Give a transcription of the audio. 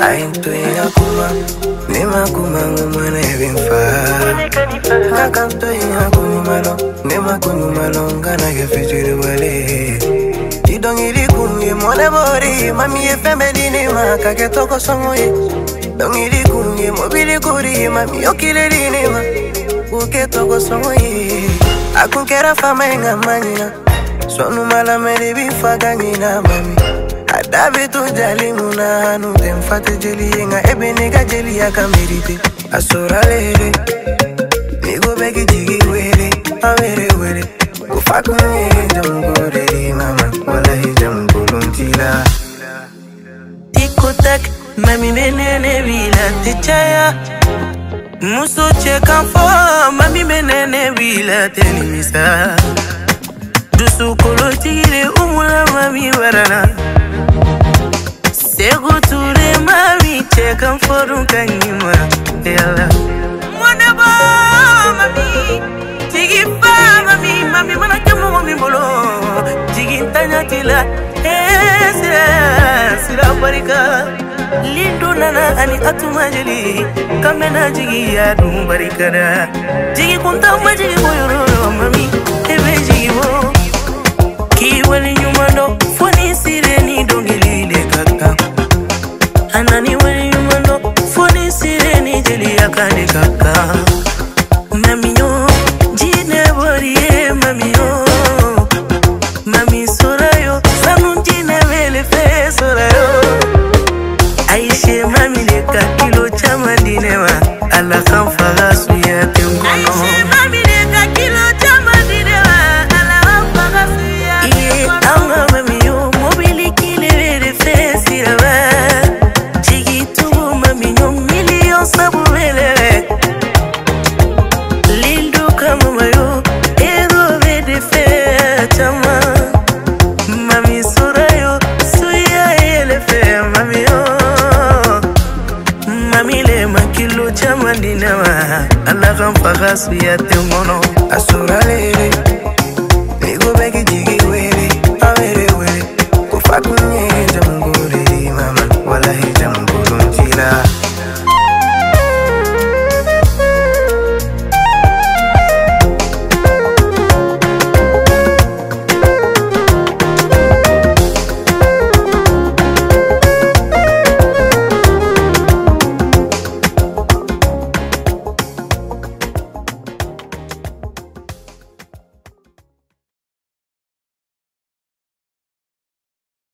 ainto inakuma nemakuma ngumwana ebinfa akanto inakunyumalo nemakunyumalo ngana gefitiriwale idongili kunye mwana bori mami efembelini maka ketoko songoye dongili kunye mobili kuri mami yokilelinima uketoko songoye akunkera fama engamanyina sonumalameli bifaganyina mami davito jalimuna hanu demfate jeli yenga ebeneka jeli yakamerite asoralele nigobeki jigiwele awerewele kufakumuyeja mugoreri mama walaija mugolontila ikotak mamibenenevila techaya muso chekamfo mamibenenevila tenimisa dusukolotigile umulamamibarana guture mami ce kan forun kan yi ma yalla mwana ba mami jigi ba mami mami mana kemo mami bolo jigi tanya tila esira sira barika lindo nana ani atuma jeli kamena jigi ya dum barikara jigi kunta ma boyoro mami la kanfaga suya ten kɔnɔ Mami le man kilo caman di ne ma ala kan faga suya ten kɔnɔ a suralen